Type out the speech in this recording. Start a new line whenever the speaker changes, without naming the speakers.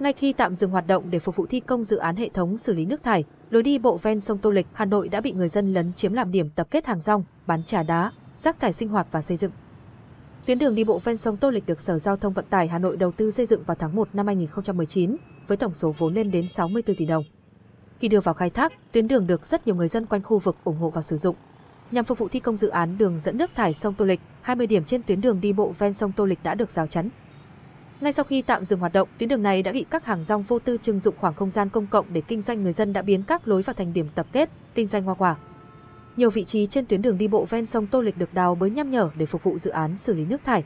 Ngay khi tạm dừng hoạt động để phục vụ thi công dự án hệ thống xử lý nước thải, lối đi bộ ven sông Tô Lịch, Hà Nội đã bị người dân lấn chiếm làm điểm tập kết hàng rong, bán trà đá, rác thải sinh hoạt và xây dựng. Tuyến đường đi bộ ven sông Tô Lịch được Sở Giao thông Vận tải Hà Nội đầu tư xây dựng vào tháng 1 năm 2019, với tổng số vốn lên đến 64 tỷ đồng. Khi đưa vào khai thác, tuyến đường được rất nhiều người dân quanh khu vực ủng hộ và sử dụng. Nhằm phục vụ thi công dự án đường dẫn nước thải sông Tô Lịch, 20 điểm trên tuyến đường đi bộ ven sông Tô Lịch đã được rào chắn. Ngay sau khi tạm dừng hoạt động, tuyến đường này đã bị các hàng rong vô tư trưng dụng khoảng không gian công cộng để kinh doanh người dân đã biến các lối vào thành điểm tập kết, kinh doanh hoa quả. Nhiều vị trí trên tuyến đường đi bộ ven sông Tô Lịch được đào bới nhăm nhở để phục vụ dự án xử lý nước thải.